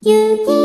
You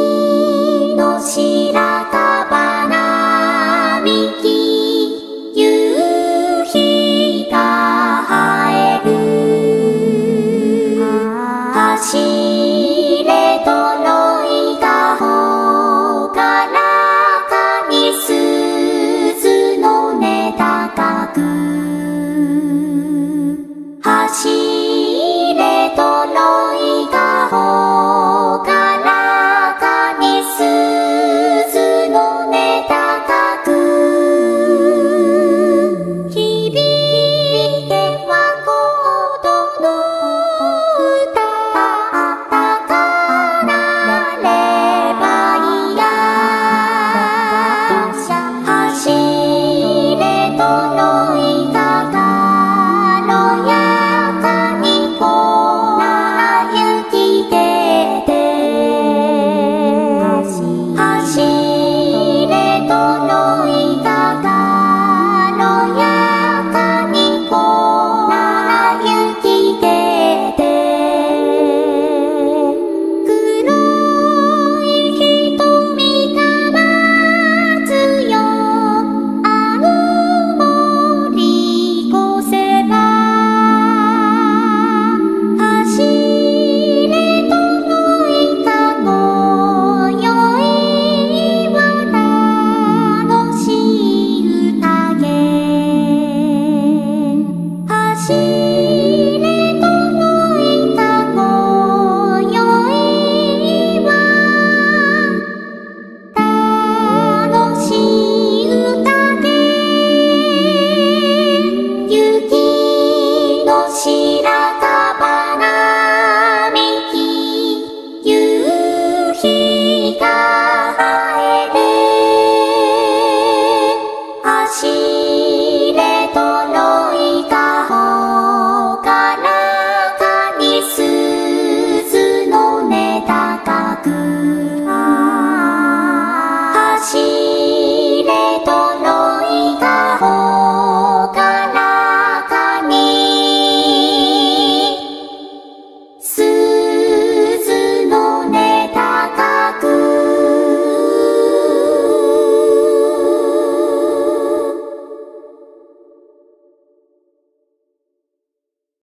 see. good.